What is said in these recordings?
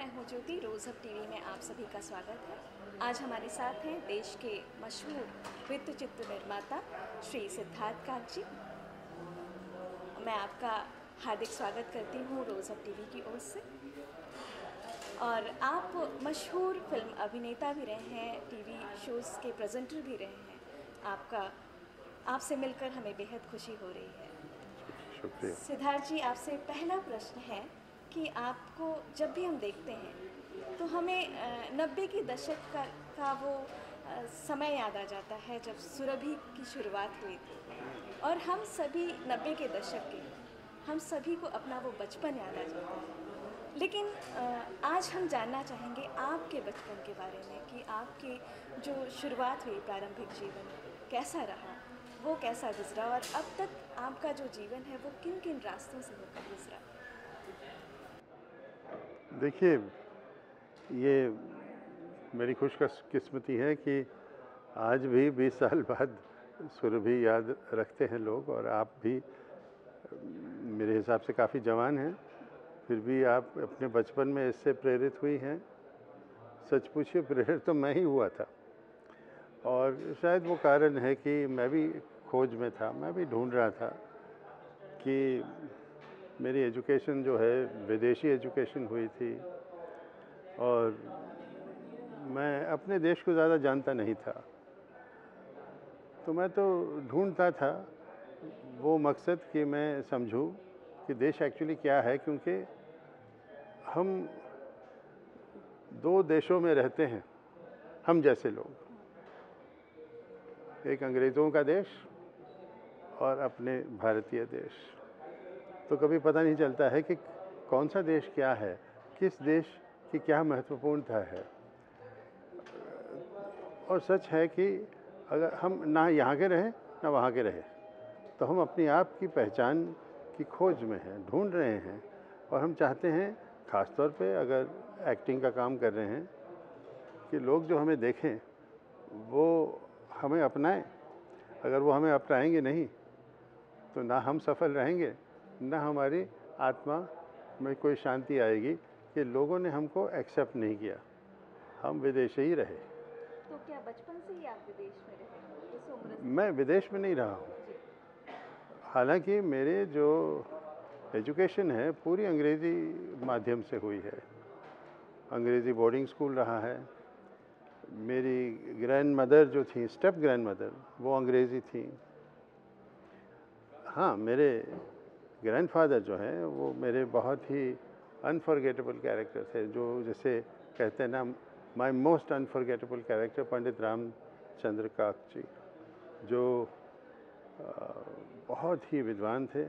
मैं हूँ ज्योति रोज़अप टीवी में आप सभी का स्वागत है। आज हमारे साथ हैं देश के मशहूर वित्त चित्र निर्माता श्री सिद्धार्थ काक जी। मैं आपका हार्दिक स्वागत करती हूँ रोज़अप टीवी की ओर से। और आप मशहूर फ़िल्म अभिनेता भी रहे हैं टीवी शोज़ के प्रेजेंटर भी रहे हैं। आपका आपसे मिलकर हमें बेहद खुशी हो रही है। सिद्धार्थ जी आपसे पहला प्रश्न है कि आपको जब भी हम देखते हैं तो हमें नब्बे के दशक का, का वो समय याद आ जाता है जब सुरभि की शुरुआत हुई थी। और हम सभी नब्बे के दशक के हम सभी को अपना वो बचपन याद आ जाता है। लेकिन आज हम जानना चाहेंगे आपके बचपन के बारे में कि आपकी जो शुरुआत हुई प्रारंभिक जीवन कैसा रहा? वो कैसा गुजरा और अब तक आपका जो जीवन है वो किन किन रास्तों से होकर गुजरा? देखिए, ये मेरी खुश किस्मती है कि आज भी 20 साल बाद सुरभि याद रखते हैं लोग और आप भी मेरे हिसाब से काफ़ी जवान हैं। फिर भी आप अपने बचपन में इससे प्रेरित हुई हैं। सच पूछिए, प्रेरित तो मैं ही हुआ था। और शायद वो कारण है कि मैं भी खोज में था, मैं भी ढूंढ रहा था कि मेरी एजुकेशन जो है, विदेशी एजुकेशन हुई थी और मैं अपने देश को ज़्यादा जानता नहीं था। तो मैं तो ढूंढता था, वो मकसद कि मैं समझूं कि देश एक्चुअली क्या है, क्योंकि हम दो देशों में रहते हैं, हम जैसे लोग। एक अंग्रेज़ों का देश और अपने भारतीय देश। तो कभी पता नहीं चलता है कि कौन सा देश क्या है, किस देश की क्या महत्वपूर्णता है। और सच है कि अगर हम ना यहाँ के रहें, ना वहाँ के रहें तो हम अपनी आप की पहचान की खोज में हैं, ढूंढ रहे हैं। और हम चाहते हैं ख़ास तौर पे अगर एक्टिंग का काम कर रहे हैं, कि लोग जो हमें देखें, वो हमें अपनाएँ। अगर वो हमें अपनाएँगे नहीं तो ना हम सफल रहेंगे ना हमारी आत्मा में कोई शांति आएगी कि लोगों ने हमको एक्सेप्ट नहीं किया। हम विदेश ही रहे। तो क्या बचपन से ही आप विदेश में रहे? इस उम्र मैं विदेश में नहीं रहा हूँ। हालाँकि मेरे जो एजुकेशन है पूरी अंग्रेज़ी माध्यम से हुई है। अंग्रेज़ी बोर्डिंग स्कूल रहा है। मेरी ग्रैंड मदर जो थी स्टेप ग्रैंड मदर वो अंग्रेज़ी थी। हाँ मेरे ग्रैंडफादर जो हैं, वो मेरे बहुत ही अनफॉरगेटेबल कैरेक्टर थे जो जैसे कहते हैं ना my most unforgettable character Pandit Ramchandra Kak ji, जो बहुत ही विद्वान थे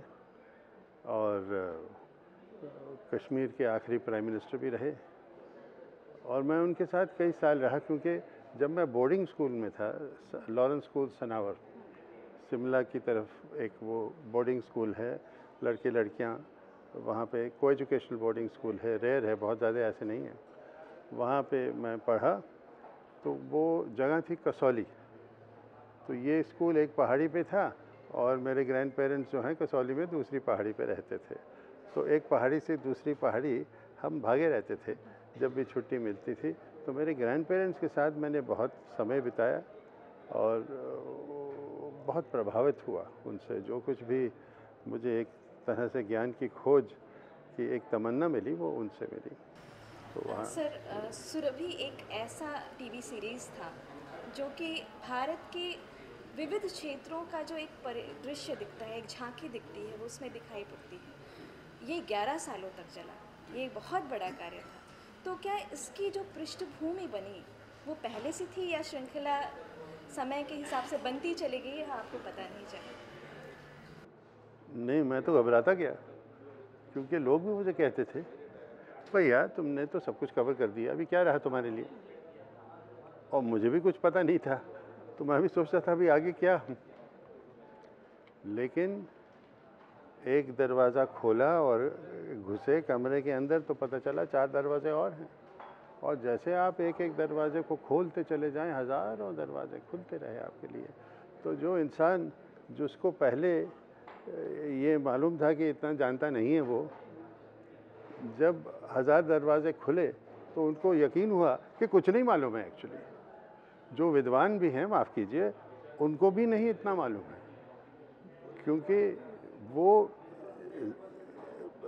और कश्मीर के आखिरी प्राइम मिनिस्टर भी रहे। और मैं उनके साथ कई साल रहा, क्योंकि जब मैं बोर्डिंग स्कूल में था लॉरेंस स्कूल सनावर शिमला की तरफ़ एक वो बोर्डिंग स्कूल है लड़के लड़कियाँ वहाँ पे को एजुकेशनल बोर्डिंग स्कूल है रेयर है, बहुत ज़्यादा ऐसे नहीं है। वहाँ पे मैं पढ़ा तो वो जगह थी कसौली। तो ये स्कूल एक पहाड़ी पे था और मेरे ग्रैंड पेरेंट्स जो हैं कसौली में दूसरी पहाड़ी पे रहते थे। तो एक पहाड़ी से दूसरी पहाड़ी हम भागे रहते थे, जब भी छुट्टी मिलती थी। तो मेरे ग्रैंड पेरेंट्स के साथ मैंने बहुत समय बिताया और बहुत प्रभावित हुआ उनसे। जो कुछ भी मुझे एक तरह से ज्ञान की खोज की एक तमन्ना मिली, वो उनसे मिली। तो वहाँ सर सुरभि एक ऐसा टीवी सीरीज़ था जो कि भारत के विविध क्षेत्रों का जो एक परिदृश्य दिखता है, एक झांकी दिखती है, वो उसमें दिखाई पड़ती है। ये 11 सालों तक चला। ये बहुत बड़ा कार्य था। तो क्या इसकी जो पृष्ठभूमि बनी, वो पहले से थी या श्रृंखला समय के हिसाब से बनती चली गई है, आपको पता नहीं चला? नहीं, मैं तो घबराता गया, क्योंकि लोग भी मुझे कहते थे भैया तुमने तो सब कुछ कवर कर दिया, अभी क्या रहा तुम्हारे लिए? और मुझे भी कुछ पता नहीं था तो मैं भी सोचता था, अभी आगे क्या हूँ? लेकिन एक दरवाज़ा खोला और घुसे कमरे के अंदर तो पता चला चार दरवाजे और हैं। और जैसे आप एक एक दरवाजे को खोलते चले जाएँ, हज़ारों दरवाजे खुलते रहे आपके लिए। तो जो इंसान, जिसको पहले ये मालूम था कि इतना जानता नहीं है वो। जब हज़ार दरवाजे खुले तो उनको यकीन हुआ कि कुछ नहीं मालूम है एक्चुअली जो विद्वान भी हैं, माफ़ कीजिए, उनको भी नहीं इतना मालूम है। क्योंकि वो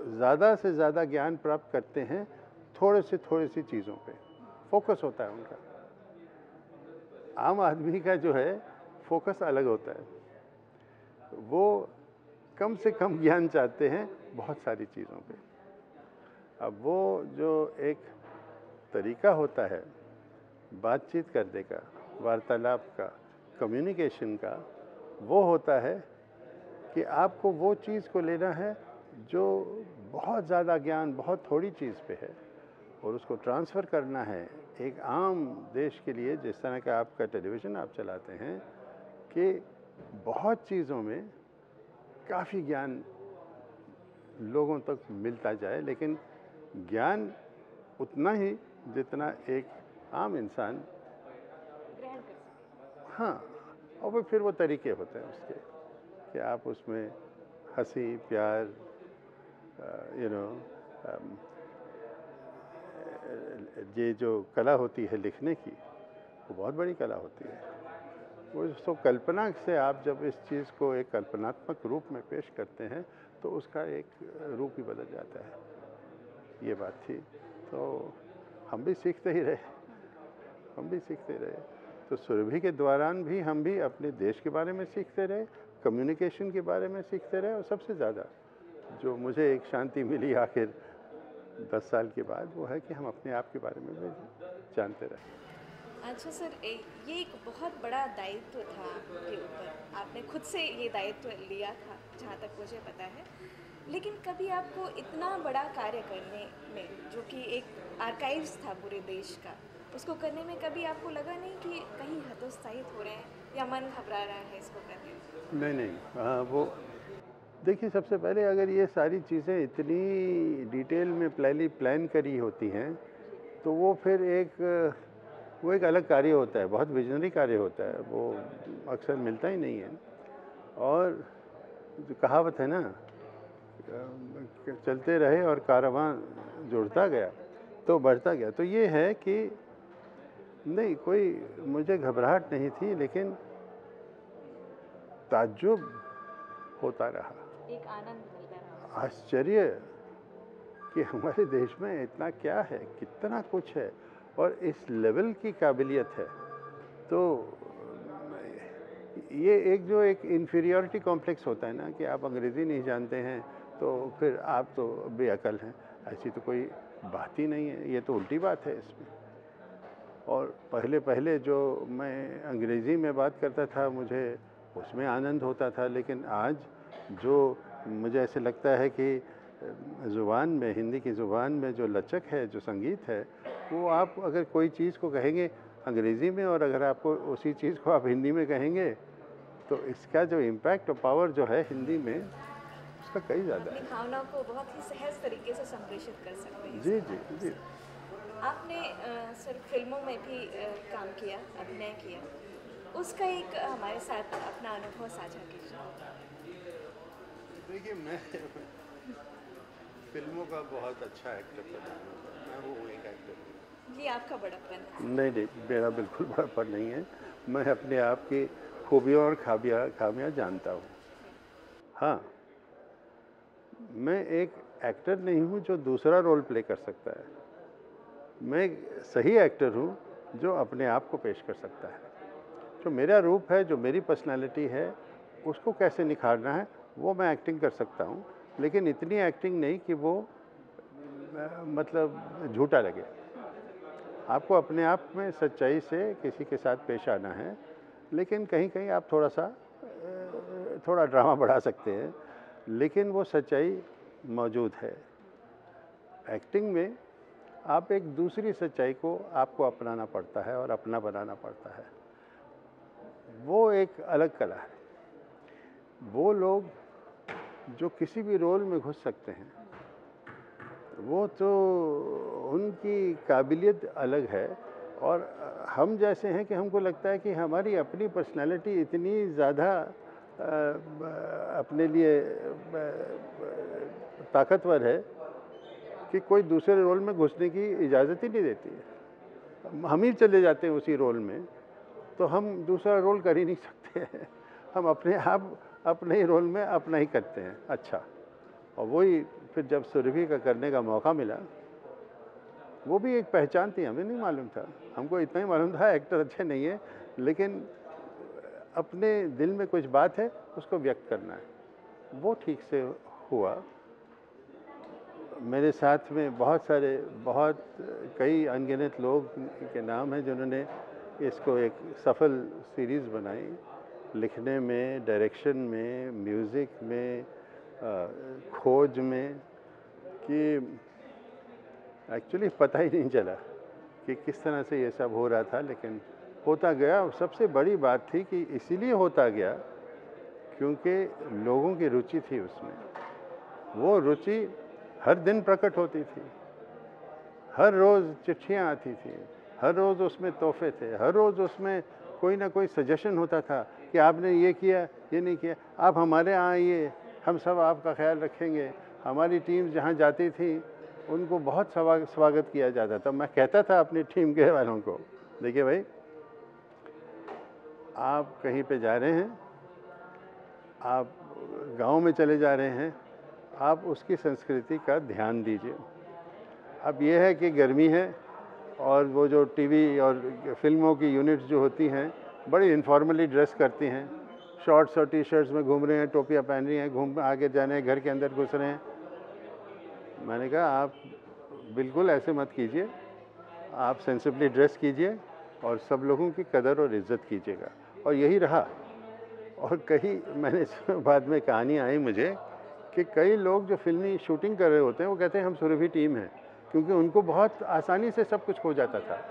ज़्यादा से ज़्यादा ज्ञान प्राप्त करते हैं थोड़े से थोड़े सी चीज़ों पे। फोकस होता है उनका। आम आदमी का जो है फोकस अलग होता है। वो कम से कम ज्ञान चाहते हैं बहुत सारी चीज़ों पे। अब वो जो एक तरीका होता है बातचीत करने का, वार्तालाप का कम्युनिकेशन का, वो होता है कि आपको वो चीज़ को लेना है जो बहुत ज़्यादा ज्ञान, बहुत थोड़ी चीज़ पे है और उसको ट्रांसफ़र करना है एक आम देश के लिए, जिस तरह का आपका टेलीविज़न आप चलाते हैं कि बहुत चीज़ों में काफ़ी ज्ञान लोगों तक मिलता जाए लेकिन ज्ञान उतना ही जितना एक आम इंसान हाँ और फिर वो तरीके होते हैं उसके कि आप उसमें हँसी प्यार यू नो ये जो कला होती है लिखने की वो बहुत बड़ी कला होती है। वो तो कल्पना से आप जब इस चीज़ को एक कल्पनात्मक रूप में पेश करते हैं तो उसका एक रूप ही बदल जाता है। ये बात थी। तो हम भी सीखते ही रहे। हम भी सीखते रहे। तो सुरभि के दौरान भी हम भी अपने देश के बारे में सीखते रहे कम्युनिकेशन के बारे में सीखते रहे, और सबसे ज़्यादा जो मुझे एक शांति मिली आखिर दस साल के बाद, वो है कि हम अपने आप के बारे में भी जानते रहे। अच्छा सर ये एक बहुत बड़ा दायित्व था आपके ऊपर। आपने खुद से ये दायित्व लिया था, जहाँ तक मुझे पता है। लेकिन कभी आपको इतना बड़ा कार्य करने में, जो कि एक आर्काइव्स था पूरे देश का, उसको करने में कभी आपको लगा नहीं कि कहीं हतोत्साहित हो रहे हैं या मन घबरा रहा है इसको करने नहीं नहीं हाँ वो देखिए, सबसे पहले अगर ये सारी चीज़ें इतनी डिटेल में पहले प्लान करी होती हैं तो वो फिर एक वो एक अलग कार्य होता है बहुत विजनरी कार्य होता है वो अक्सर मिलता ही नहीं है। और जो कहावत है ना चलते रहे और कारवां जुड़ता गया तो बढ़ता गया। तो ये है कि नहीं कोई मुझे घबराहट नहीं थी लेकिन ताज्जुब होता रहा। एक आनंद रहा। आश्चर्य कि हमारे देश में इतना क्या है कितना कुछ है। और इस लेवल की काबिलियत है। तो ये एक जो एक इन्फीरियॉरिटी कॉम्प्लेक्स होता है ना कि आप अंग्रेज़ी नहीं जानते हैं तो फिर आप तो बेअकल हैं। ऐसी तो कोई बात ही नहीं है। ये तो उल्टी बात है इसमें। और पहले पहले जो मैं अंग्रेज़ी में बात करता था, मुझे उसमें आनंद होता था, लेकिन आज जो मुझे ऐसे लगता है कि ज़ुबान में, हिंदी की ज़ुबान में जो लचक है, जो संगीत है वो आप अगर कोई चीज़ को कहेंगे अंग्रेज़ी में और अगर आपको उसी चीज़ को आप हिंदी में कहेंगे तो इसका जो इम्पैक्ट और पावर जो है हिंदी में उसका कई ज़्यादा है। भावनाओं को बहुत ही सहज तरीके से संप्रेषित कर सकते हैं। जी जी जी। आपने सर फ़िल्मों में भी काम किया अभिनय किया। उसका एक हमारे साथ अपना अनुभव साझा कीजिए। देखिए मैं फ़िल्मों का बहुत अच्छा एक्टर बना मैं वो एक एक्टर हूँ ये आपका बड़प्पन है। नहीं नहीं, मेरा बिल्कुल बड़प्पन नहीं है। मैं अपने आप की खूबियों और खाबियाँ, खामियाँ जानता हूँ। हाँ मैं एक एक्टर नहीं हूँ जो दूसरा रोल प्ले कर सकता है। मैं सही एक्टर हूँ जो अपने आप को पेश कर सकता है। जो मेरा रूप है, जो मेरी पर्सनालिटी है, उसको कैसे निखारना है, वो मैं एक्टिंग कर सकता हूँ। लेकिन इतनी एक्टिंग नहीं कि वो मतलब झूठा लगे। आपको अपने आप में सच्चाई से किसी के साथ पेश आना है, लेकिन कहीं कहीं आप थोड़ा सा थोड़ा ड्रामा बढ़ा सकते हैं, लेकिन वो सच्चाई मौजूद है। एक्टिंग में आप एक दूसरी सच्चाई को आपको अपनाना पड़ता है और अपना बनाना पड़ता है। वो एक अलग कला है। वो लोग जो किसी भी रोल में घुस सकते हैं वो तो उनकी काबिलियत अलग है और हम जैसे हैं कि हमको लगता है कि हमारी अपनी पर्सनालिटी इतनी ज़्यादा अपने लिए ताकतवर है कि कोई दूसरे रोल में घुसने की इजाज़त ही नहीं देती है। हम ही चले जाते हैं उसी रोल में तो हम दूसरा रोल कर ही नहीं सकते हम अपने आप, अपने ही रोल में अपना ही करते हैं। अच्छा और वही फिर जब सुरभि का करने का मौका मिला, वो भी एक पहचान थी, हमें नहीं मालूम था। हमको इतना ही मालूम था, एक्टर अच्छे नहीं है, लेकिन अपने दिल में कुछ बात है, उसको व्यक्त करना है। वो ठीक से हुआ। मेरे साथ में बहुत सारे, बहुत कई अनगिनत लोग के नाम हैं, जिन्होंने इसको एक सफल सीरीज़ बनाई। लिखने में, डायरेक्शन में, म्यूज़िक में खोज में कि एक्चुअली पता ही नहीं चला कि किस तरह से ये सब हो रहा था, लेकिन होता गया। सबसे बड़ी बात थी कि इसीलिए होता गया क्योंकि लोगों की रुचि थी उसमें। वो रुचि हर दिन प्रकट होती थी। हर रोज़ चिट्ठियाँ आती थी। हर रोज़ उसमें तोहफे थे। हर रोज़ उसमें कोई ना कोई सजेशन होता था कि आपने ये किया, ये नहीं किया। आप हमारे यहाँ आइए। हम सब आपका ख्याल रखेंगे। हमारी टीम जहाँ जाती थी, उनको बहुत स्वागत किया जाता था। मैं कहता था अपनी टीम के वालों को, देखिए भाई, आप कहीं पे जा रहे हैं, आप गाँव में चले जा रहे हैं, आप उसकी संस्कृति का ध्यान दीजिए। अब यह है कि गर्मी है और वो जो टीवी और फ़िल्मों की यूनिट्स जो होती हैं, बड़ी इनफॉर्मली ड्रेस करती हैं। शॉर्ट्स और टी शर्ट्स में घूम रहे हैं, टोपियाँ पहन रही हैं, घूम आगे जाने, घर के अंदर घुस रहे हैं। मैंने कहा, आप बिल्कुल ऐसे मत कीजिए। आप सेंसिबली ड्रेस कीजिए और सब लोगों की कदर और इज़्ज़त कीजिएगा। और यही रहा। और कई मैंने बाद में कहानी आई मुझे कि कई लोग जो फिल्मी शूटिंग कर रहे होते हैं, वो कहते हैं, हम सुरभि टीम हैं। क्योंकि उनको बहुत आसानी से सब कुछ हो जाता था।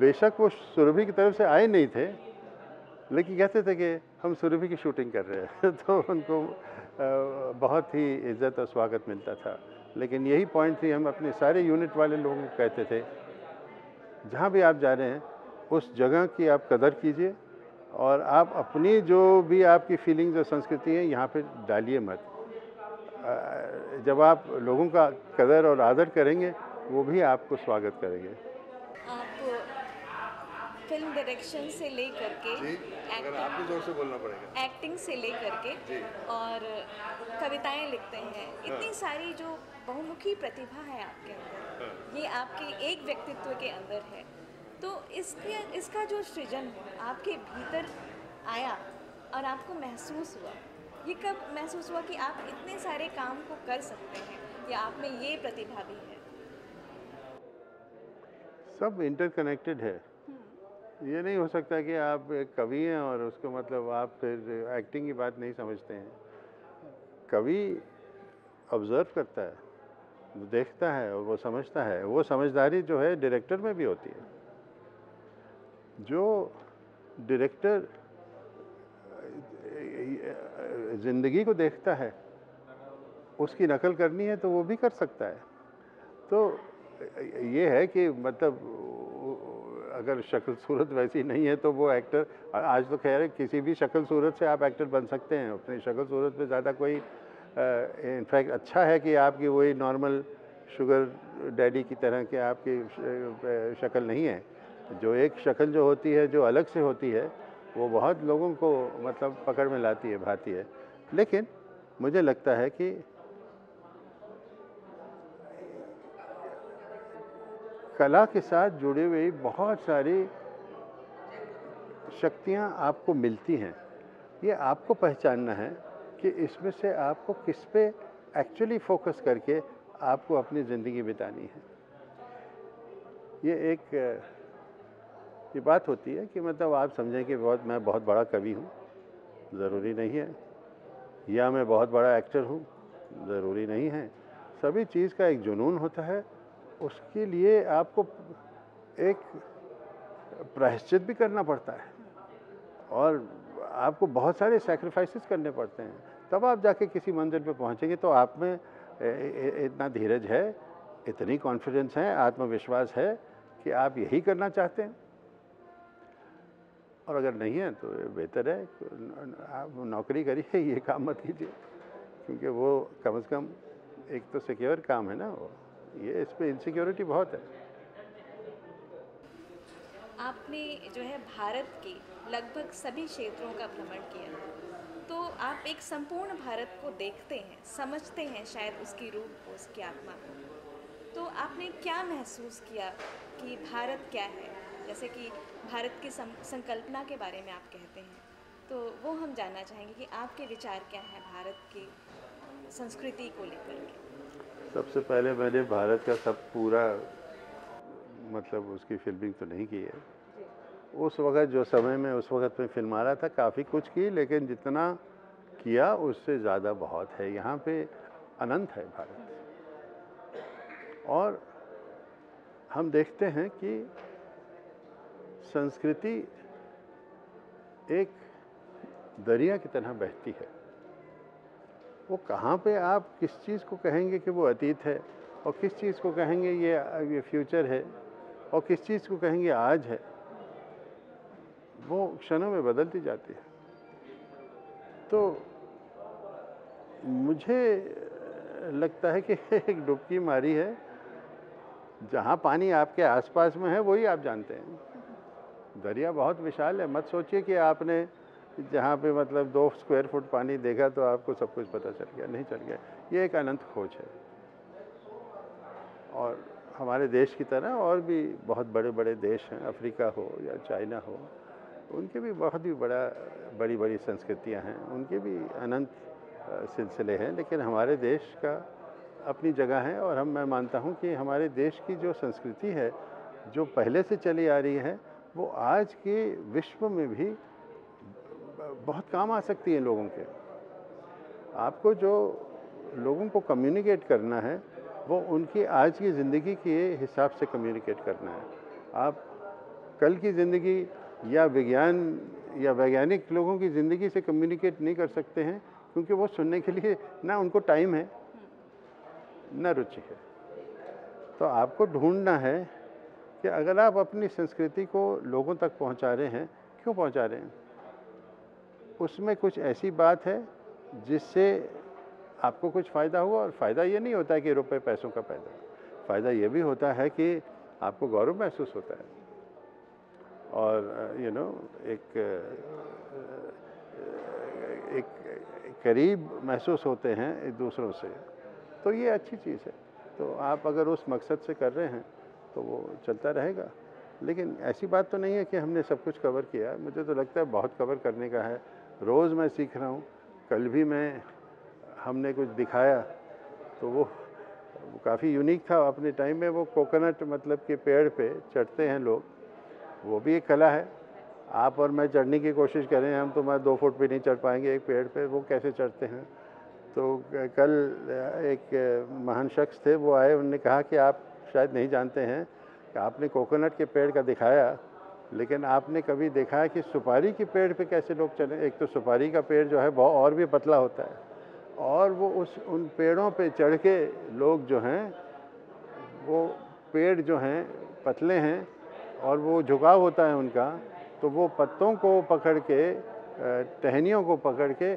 बेशक वो सुरभि की तरफ़ से आए नहीं थे, लेकिन कहते थे कि हम सुरभि की शूटिंग कर रहे हैं तो उनको बहुत ही इज़्ज़त और स्वागत मिलता था। लेकिन यही पॉइंट थी, हम अपने सारे यूनिट वाले लोगों को कहते थे, जहाँ भी आप जा रहे हैं, उस जगह की आप कदर कीजिए और आप अपनी जो भी आपकी फीलिंग्स और संस्कृति है, यहाँ पे डालिए मत। जब आप लोगों का कदर और आदर करेंगे, वो भी आपको स्वागत करेंगे। फ़िल्म डायरेक्शन से लेकर के एक्टिंग एक्टिंग से लेकर के और कविताएँ लिखते हैं हाँ। इतनी सारी जो बहुमुखी प्रतिभा है आपके अंदर हाँ। ये आपके एक व्यक्तित्व के अंदर है तो इसके इसका जो सृजन आपके भीतर आया और आपको महसूस हुआ ये कब महसूस हुआ कि आप इतने सारे काम को कर सकते हैं या आप में ये प्रतिभा भी है सब इंटरकनेक्टेड है। ये नहीं हो सकता कि आप एक कवि हैं और उसको मतलब आप फिर एक्टिंग की बात नहीं समझते हैं। कवि ऑब्ज़र्व करता है, देखता है और वो समझता है। वो समझदारी जो है डायरेक्टर में भी होती है। जो डायरेक्टर ज़िंदगी को देखता है, उसकी नकल करनी है तो वो भी कर सकता है। तो ये है कि मतलब अगर शक्ल सूरत वैसी नहीं है तो वो एक्टर आज तो खैर किसी भी शक्ल सूरत से आप एक्टर बन सकते हैं। अपनी शक्ल सूरत में ज़्यादा कोई इनफैक्ट अच्छा है कि आपकी वही नॉर्मल शुगर डैडी की तरह के आपकी शक्ल नहीं है। जो एक शक्ल जो होती है, जो अलग से होती है, वो बहुत लोगों को मतलब पकड़ में लाती है, भाती है। लेकिन मुझे लगता है कि कला के साथ जुड़ी हुई बहुत सारी शक्तियाँ आपको मिलती हैं। ये आपको पहचानना है कि इसमें से आपको किस पे एक्चुअली फोकस करके आपको अपनी ज़िंदगी बितानी है। ये एक, ये बात होती है कि मतलब आप समझें कि बहुत, मैं बहुत बड़ा कवि हूँ, ज़रूरी नहीं है। या मैं बहुत बड़ा एक्टर हूँ, ज़रूरी नहीं है। सभी चीज़ का एक जुनून होता है। उसके लिए आपको एक प्रायश्चित भी करना पड़ता है। और आपको बहुत सारे सेक्रीफाइसेस करने पड़ते हैं। तब आप जाके किसी मंजिल पे पहुँचेंगे तो आप में इतना धीरज है, इतनी कॉन्फिडेंस है, आत्मविश्वास है कि आप यही करना चाहते हैं। और अगर नहीं है तो बेहतर है आप नौकरी करिए, ये काम मत कीजिए। क्योंकि वो कम से कम एक तो सिक्योर काम है ना वो। ये इस पर इनसिक्योरिटी बहुत है। आपने जो है भारत के लगभग सभी क्षेत्रों का भ्रमण किया। तो आप एक संपूर्ण भारत को देखते हैं, समझते हैं शायद उसकी रूप को, उसकी आत्मा को। तो आपने क्या महसूस किया कि भारत क्या है? जैसे कि भारत की संकल्पना के बारे में आप कहते हैं। तो वो हम जानना चाहेंगे कि आपके विचार क्या हैं भारत की संस्कृति को लेकर के। सबसे पहले मैंने भारत का सब पूरा मतलब उसकी फिल्मिंग तो नहीं की है। उस वक्त जो समय में, उस वक्त में फ़िल्म आ रहा था, काफ़ी कुछ की, लेकिन जितना किया, उससे ज़्यादा बहुत है। यहाँ पे अनंत है भारत। और हम देखते हैं कि संस्कृति एक दरिया की तरह बहती है। वो कहाँ पे आप किस चीज़ को कहेंगे कि वो अतीत है? और किस चीज़ को कहेंगे ये ये फ्यूचर है? और किस चीज़ को कहेंगे आज है? वो क्षणों में बदलती जाती है। तो मुझे लगता है कि एक डुबकी मारी है। जहाँ पानी आपके आसपास में है, वही आप जानते हैं। दरिया बहुत विशाल है। मत सोचिए कि आपने जहाँ पे मतलब दो स्क्वायर फुट पानी देखा तो आपको सब कुछ पता चल गया, नहीं चल गया। ये एक अनंत खोज है। और हमारे देश की तरह और भी बहुत बड़े बड़े देश हैं, अफ्रीका हो या चाइना हो, उनके भी बहुत ही बड़ा बड़ी बड़ी संस्कृतियाँ हैं। उनके भी अनंत सिलसिले हैं, लेकिन हमारे देश का अपनी जगह है और हम, मैं मानता हूँ कि हमारे देश की जो संस्कृति है, जो पहले से चली आ रही है, वो आज के विश्व में भी बहुत काम आ सकती है लोगों के। आपको जो लोगों को कम्युनिकेट करना है, वो उनकी आज की ज़िंदगी के हिसाब से कम्युनिकेट करना है। आप कल की ज़िंदगी या विज्ञान या वैज्ञानिक लोगों की ज़िंदगी से कम्युनिकेट नहीं कर सकते हैं, क्योंकि वो सुनने के लिए ना उनको टाइम है, ना रुचि है। तो आपको ढूंढना है कि अगर आप अपनी संस्कृति को लोगों तक पहुँचा रहे हैं, क्यों पहुँचा रहे हैं? उसमें कुछ ऐसी बात है जिससे आपको कुछ फ़ायदा हुआ? और फ़ायदा ये नहीं होता कि रुपए पैसों का पैदा फ़ायदा ये भी होता है कि आपको गौरव महसूस होता है। और यू नो एक एक करीब महसूस होते हैं एक दूसरों से। तो ये अच्छी चीज़ है। तो आप अगर उस मकसद से कर रहे हैं तो वो चलता रहेगा। लेकिन ऐसी बात तो नहीं है कि हमने सब कुछ कवर किया मुझे तो लगता है बहुत कवर करने का है। रोज़ मैं सीख रहा हूँ। कल भी मैं हमने कुछ दिखाया तो वो, काफ़ी यूनिक था। अपने टाइम में वो कोकोनट मतलब के पेड़ पे चढ़ते हैं लोग। वो भी एक कला है। आप और मैं चढ़ने की कोशिश करें हम तो मैं दो फुट भी नहीं चढ़ पाएँगे एक पेड़ पे वो कैसे चढ़ते हैं? तो कल एक महान शख्स थे वो आए उन्होंने कहा कि आप शायद नहीं जानते हैं कि आपने कोकोनट के पेड़ का दिखाया। लेकिन आपने कभी देखा है कि सुपारी के पेड़ पे कैसे लोग चले? एक तो सुपारी का पेड़ जो है बहुत और भी पतला होता है और वो उस, उन पेड़ों पे चढ़ के लोग जो हैं, वो पेड़ जो हैं, पतले हैं और वो झुकाव होता है उनका तो वो पत्तों को पकड़ के टहनियों को पकड़ के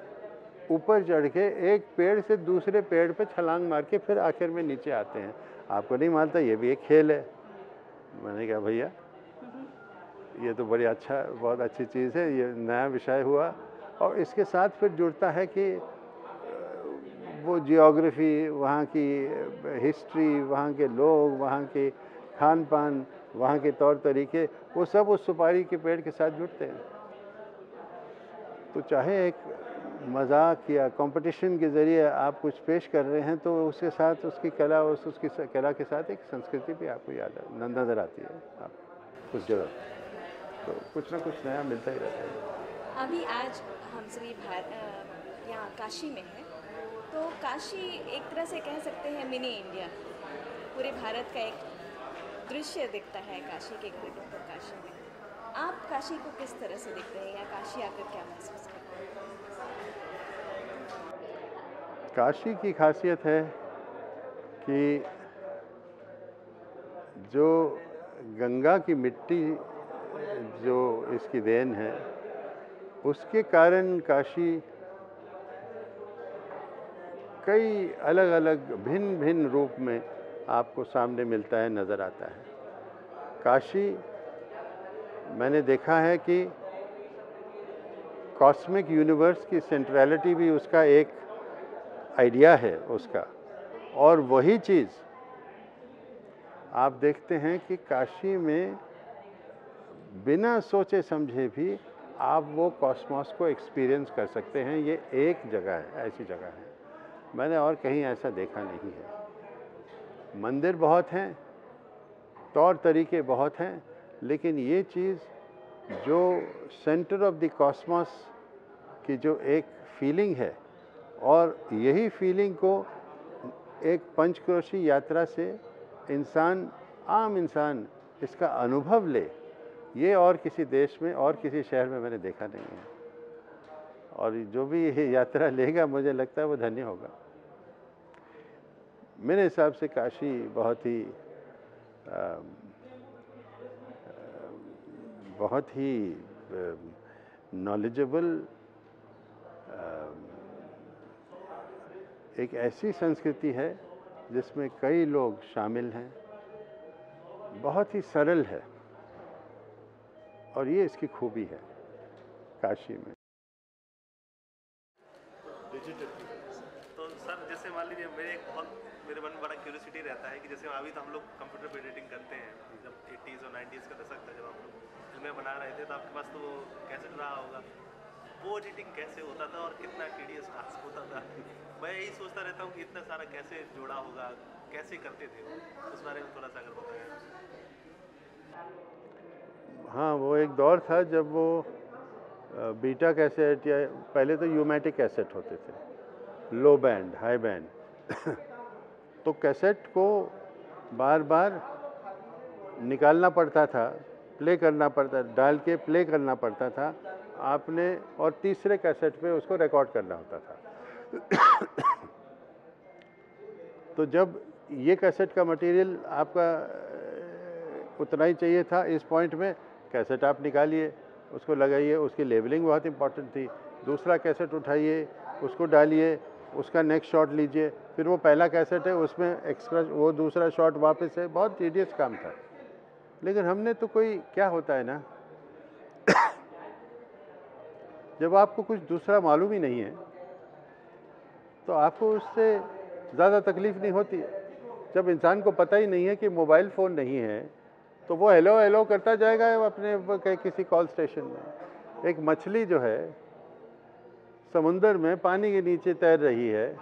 ऊपर चढ़ के एक पेड़ से दूसरे पेड़ पे छलांग मार के फिर आखिर में नीचे आते हैं। आपको नहीं मानता, ये भी एक खेल है। मैंने कहा, भैया ये तो बड़ी अच्छा बहुत अच्छी चीज़ है, ये नया विषय हुआ। और इसके साथ फिर जुड़ता है कि वो जियोग्राफी वहाँ की हिस्ट्री वहाँ के लोग, वहाँ के खान पान वहाँ के तौर तरीके वो सब उस सुपारी के पेड़ के साथ जुड़ते हैं। तो चाहे एक मज़ाक या कंपटीशन के ज़रिए आप कुछ पेश कर रहे हैं तो उसके साथ, उसकी कला, उस, उसकी कला के साथ एक संस्कृति भी आपको याद नज़र आती है। आप कुछ जगह तो कुछ ना कुछ नया मिलता ही रहता है। अभी आज हम सभी यहाँ काशी में हैं। तो काशी एक तरह से कह सकते हैं मिनी इंडिया। पूरे भारत का एक दृश्य दिखता है काशी के घाटों पर काशी में। आप काशी को किस तरह से देखते हैं या काशी आकर क्या महसूस करते हैं? काशी की खासियत है कि जो गंगा की मिट्टी जो इसकी देन है, उसके कारण काशी कई अलग अलग भिन्न भिन्न रूप में आपको सामने मिलता है, नज़र आता है। काशी, मैंने देखा है कि कॉस्मिक यूनिवर्स की सेंट्रलिटी भी उसका एक आइडिया है उसका। और वही चीज़ आप देखते हैं कि काशी में बिना सोचे समझे भी आप वो कॉस्मॉस को एक्सपीरियंस कर सकते हैं। ये एक जगह है, ऐसी जगह है। मैंने और कहीं ऐसा देखा नहीं है। मंदिर बहुत हैं, तौर तरीके बहुत हैं, लेकिन ये चीज़ जो सेंटर ऑफ़ द कॉस्मॉस की जो एक फीलिंग है, और यही फीलिंग को एक पंचक्रोशी यात्रा से इंसान, आम इंसान इसका अनुभव ले ये और किसी देश में और किसी शहर में मैंने देखा नहीं है। और जो भी ये यात्रा लेगा मुझे लगता है वो धन्य होगा। मेरे हिसाब से काशी बहुत ही आ, बहुत ही नॉलेजेबल एक ऐसी संस्कृति है जिसमें कई लोग शामिल हैं। बहुत ही सरल है। और ये इसकी खूबी है काशी में। तो सर, जैसे मान लीजिए, मेरे एक बहुत, मेरे मन में बड़ा क्यूरियोसिटी रहता है कि जैसे अभी तो हम लोग कंप्यूटर पे एडिटिंग करते हैं, जब एट्टीज़ और नाइन्टीज़ का दशक था जब हम लोग फ़िल्में बना रहे थे तो आपके पास तो कैसेट रहा होगा। वो एडिटिंग कैसे होता था और कितना टीडियस टास्क होता था? मैं यही सोचता रहता हूँ कि इतना सारा कैसे जोड़ा होगा, कैसे करते थे उस बारे में थोड़ा सा अगर बताएँ। हाँ वो एक दौर था जब वो बीटा कैसेट या पहले तो यूमेटिक कैसेट होते थे, लो बैंड, हाई बैंड। तो कैसेट को बार बार निकालना पड़ता था, प्ले करना पड़ता, डाल के प्ले करना पड़ता था, आपने, और तीसरे कैसेट पे उसको रिकॉर्ड करना होता था। तो जब ये कैसेट का मटेरियल आपका उतना ही चाहिए था इस पॉइंट में कैसेट आप निकालिए, उसको लगाइए, उसकी लेबलिंग बहुत इंपॉर्टेंट थी। दूसरा कैसेट उठाइए, उसको डालिए, उसका नेक्स्ट शॉट लीजिए। फिर वो पहला कैसेट है, उसमें एक्स्ट्रा वो दूसरा शॉट वापस है। बहुत टीडियस काम था। लेकिन हमने तो कोई, क्या होता है ना? जब आपको कुछ दूसरा मालूम ही नहीं है तो आपको उससे ज़्यादा तकलीफ़ नहीं होती। जब इंसान को पता ही नहीं है कि मोबाइल फ़ोन नहीं है तो वो हेलो हेलो करता जाएगा अपने किसी कॉल स्टेशन में? एक मछली जो है, समुंदर में पानी के नीचे तैर रही है,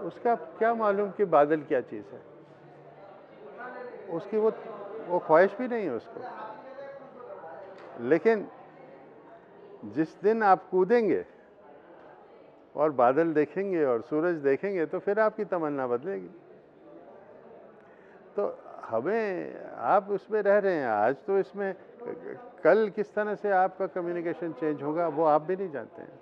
उसका क्या मालूम कि बादल क्या चीज़ है? उसकी वो वो ख्वाहिश भी नहीं है उसको। लेकिन जिस दिन आप कूदेंगे और बादल देखेंगे और सूरज देखेंगे तो फिर आपकी तमन्ना बदलेगी। तो हमें आप उसमें रह रहे हैं। आज तो इसमें कल किस तरह से आपका कम्युनिकेशन चेंज होगा, वो आप भी नहीं जानते हैं।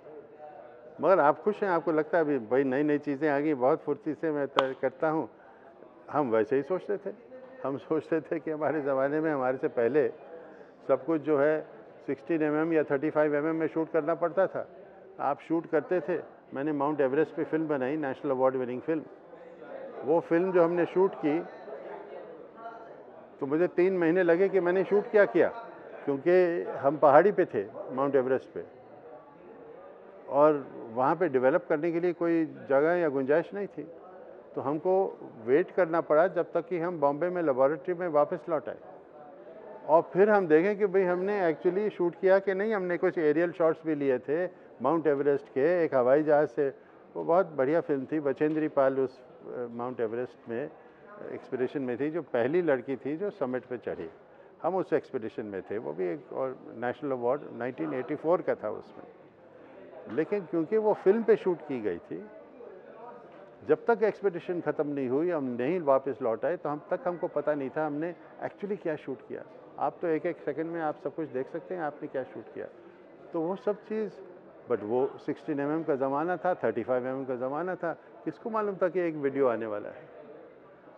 मगर आप खुश हैं, आपको लगता है अभी भाई नई नई चीज़ें आ गई, बहुत फुर्ती से मैं करता हूँ। हम वैसे ही सोचते थे। हम सोचते थे कि हमारे ज़माने में, हमारे से पहले सब कुछ जो है 16 एम mm या 35 एम mm में शूट करना पड़ता था। आप शूट करते थे। मैंने माउंट एवरेस्ट पे फ़िल्म बनाई नेशनल अवार्ड विनिंग फ़िल्म वो फ़िल्म जो हमने शूट की तो मुझे तीन महीने लगे कि मैंने शूट क्या किया, क्योंकि हम पहाड़ी पे थे, माउंट एवरेस्ट पे। और वहाँ पे डेवलप करने के लिए कोई जगह या गुंजाइश नहीं थी। तो हमको वेट करना पड़ा जब तक कि हम बॉम्बे में लेबॉरेटरी में वापस लौट आए। और फिर हम देखें कि भाई हमने एक्चुअली शूट किया कि नहीं, हमने कुछ एरियल शॉट्स भी लिए थे, माउंट एवरेस्ट के, एक हवाई जहाज़ से। वो बहुत बढ़िया फ़िल्म थी, बचेंद्री पाल उस माउंट एवरेस्ट में। एक्सपीडिशन में थी, जो पहली लड़की थी जो समिट पे चढ़ी। हम उस एक्सपीडिशन में थे, वो भी एक और नेशनल अवार्ड 1984 का था उसमें। लेकिन क्योंकि वो फ़िल्म पे शूट की गई थी, जब तक एक्सपीडिशन ख़त्म नहीं हुई, हम नहीं वापस लौट आए तो हम तक हमको पता नहीं था हमने एक्चुअली क्या शूट किया। आप तो एक एक सेकंड में आप सब कुछ देख सकते हैं, आपने क्या शूट किया। तो वो सब चीज़ बट वो 16 एम mm का ज़माना था 35 एम mm का ज़माना था, किसको मालूम था कि एक वीडियो आने वाला है?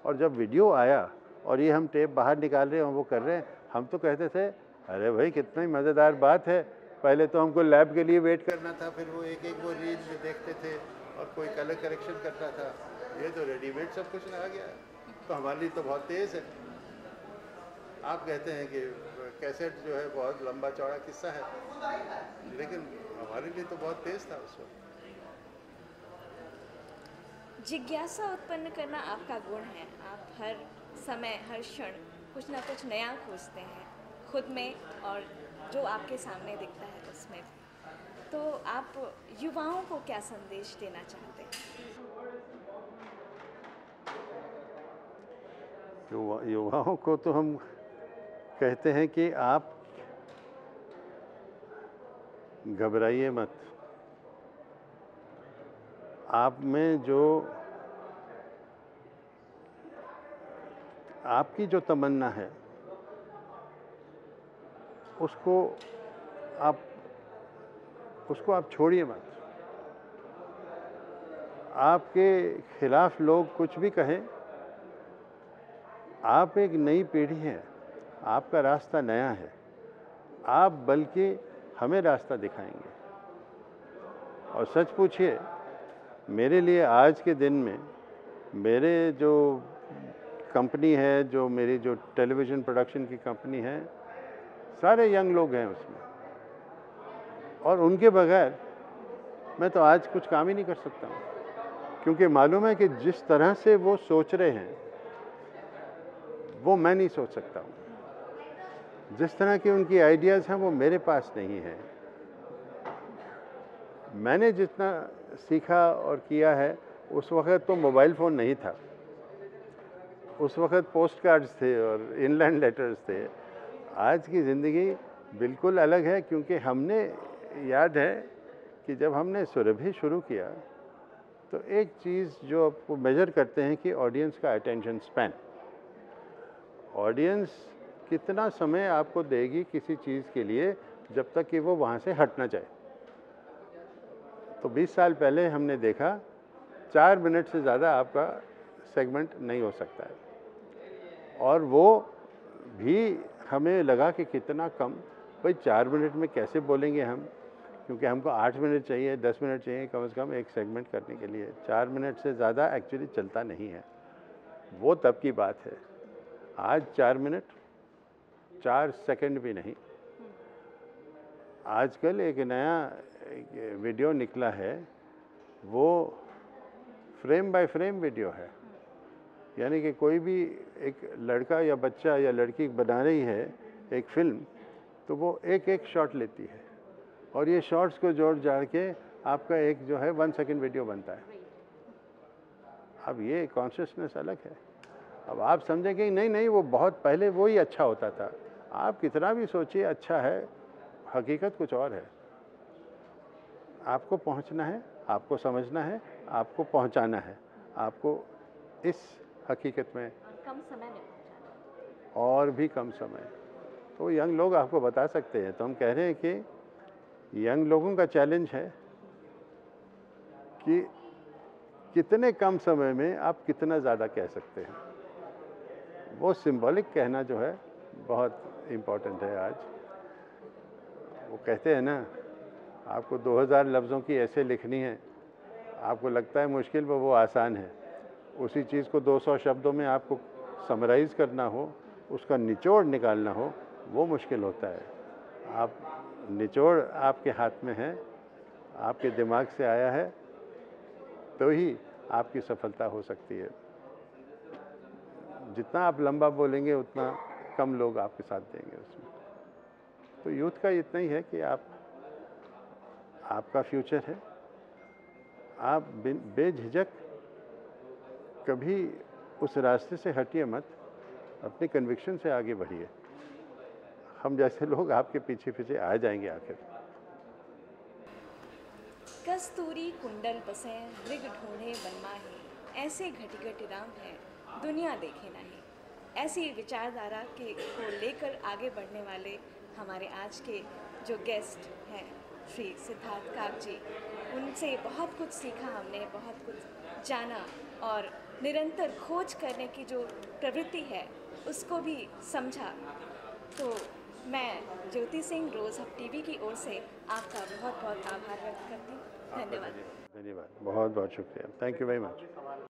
और जब वीडियो आया और ये हम टेप बाहर निकाल रहे हैं वो कर रहे हैं, हम तो कहते थे, अरे भाई, कितना मज़ेदार बात है। पहले तो हमको लैब के लिए वेट करना था, फिर वो एक एक वो रील देखते थे और कोई कलर करेक्शन करता था। ये तो रेडीमेड सब कुछ आ गया। तो हमारे लिए तो बहुत तेज़ है। आप कहते हैं कि कैसेट जो है बहुत लंबा चौड़ा किस्सा है। लेकिन हमारे लिए तो बहुत तेज़ था उस वक्त। जिज्ञासा उत्पन्न करना आपका गुण है। आप हर समय, हर क्षण कुछ ना कुछ नया खोजते हैं, खुद में और जो आपके सामने दिखता है उसमें। तो आप युवाओं को क्या संदेश देना चाहते हैं? युवा, युवाओं को तो हम कहते हैं कि आप घबराइए मत। आप में जो आपकी जो तमन्ना है, उसको आप उसको आप छोड़िए मत। आपके खिलाफ लोग कुछ भी कहें, आप एक नई पीढ़ी हैं, आपका रास्ता नया है, आप बल्कि हमें रास्ता दिखाएँगे। और सच पूछिए, मेरे लिए आज के दिन में मेरे जो कंपनी है, जो मेरी जो टेलीविज़न प्रोडक्शन की कंपनी है, सारे यंग लोग हैं उसमें। और उनके बगैर मैं तो आज कुछ काम ही नहीं कर सकता हूँ। क्योंकि मालूम है कि जिस तरह से वो सोच रहे हैं, वो मैं नहीं सोच सकता हूँ। जिस तरह की उनकी आइडियाज़ हैं, वो मेरे पास नहीं है। मैंने जितना सीखा और किया है, उस वक़्त तो मोबाइल फ़ोन नहीं था। उस वक़्त पोस्ट कार्ड्स थे और इनलैंड लेटर्स थे। आज की ज़िंदगी बिल्कुल अलग है क्योंकि हमने, याद है कि जब हमने सुरभि शुरू किया तो एक चीज़ जो आपको मेजर करते हैं कि ऑडियंस का अटेंशन स्पैन ऑडियंस कितना समय आपको देगी किसी चीज़ के लिए जब तक कि वो वहाँ से हट ना जाए। तो 20 साल पहले हमने देखा, चार मिनट से ज़्यादा आपका सेगमेंट नहीं हो सकता है। और वो भी हमें लगा कि कितना कम। भाई, चार मिनट में कैसे बोलेंगे हम? क्योंकि हमको आठ मिनट चाहिए, दस मिनट चाहिए कम से कम एक सेगमेंट करने के लिए। चार मिनट से ज़्यादा एक्चुअली चलता नहीं है। वो तब की बात है। आज चार मिनट, चार सेकंड भी नहीं। आजकल एक नया वीडियो निकला है। वो फ्रेम बाय फ्रेम वीडियो है। यानी कि कोई भी एक लड़का या बच्चा या लड़की बना रही है एक फ़िल्म तो वो एक एक शॉट लेती है। और ये शॉट्स को जोड़ जाड़ के आपका एक जो है वन सेकंड वीडियो बनता है। अब ये कॉन्शियसनेस अलग है। अब आप समझेंगे नहीं नहीं, वो बहुत पहले वो ही अच्छा होता था। आप कितना भी सोचिए अच्छा है, हकीकत कुछ और है। आपको पहुँचना है, आपको समझना है, आपको पहुंचाना है। आपको इस हकीकत में। कम समय में और भी कम समय। तो यंग लोग आपको बता सकते हैं। तो हम कह रहे हैं कि यंग लोगों का चैलेंज है कि कितने कम समय में आप कितना ज़्यादा कह सकते हैं। वो सिंबॉलिक कहना जो है बहुत इम्पोर्टेंट है आज। वो कहते हैं ना आपको 2000 लफ्ज़ों की ऐसे लिखनी है आपको लगता है मुश्किल पर वो आसान है। उसी चीज़ को 200 शब्दों में आपको समराइज़ करना हो, उसका निचोड़ निकालना हो, वो मुश्किल होता है। आप निचोड़ आपके हाथ में है, आपके दिमाग से आया है तो ही आपकी सफलता हो सकती है। जितना आप लंबा बोलेंगे, उतना कम लोग आपके साथ देंगे उसमें। तो यूथ का इतना ही है कि आप, आपका फ्यूचर है। आप बेझिझक कभी उस रास्ते से हटिए मत, अपने कन्विक्शन से आगे बढ़िए। हम जैसे लोग आपके पीछे पीछे आ जाएँगे आखिर। कस्तूरी कुंडल बसे मृग ढूंढे बनमाही, ऐसे घटी घटी राम है, दुनिया देखे नहीं। ऐसी विचारधारा के को लेकर आगे बढ़ने वाले हमारे आज के जो गेस्ट हैं, श्री सिद्धार्थ काक जी, उनसे बहुत कुछ सीखा हमने, बहुत कुछ जाना और निरंतर खोज करने की जो प्रवृत्ति है उसको भी समझा। तो मैं Jyoti Singh rose hub TV की ओर से आपका बहुत बहुत आभार व्यक्त करती हूँ। धन्यवाद। धन्यवाद। बहुत बहुत शुक्रिया। Thank you very much